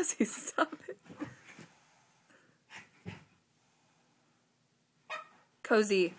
Ozzy, stop it. Cozy.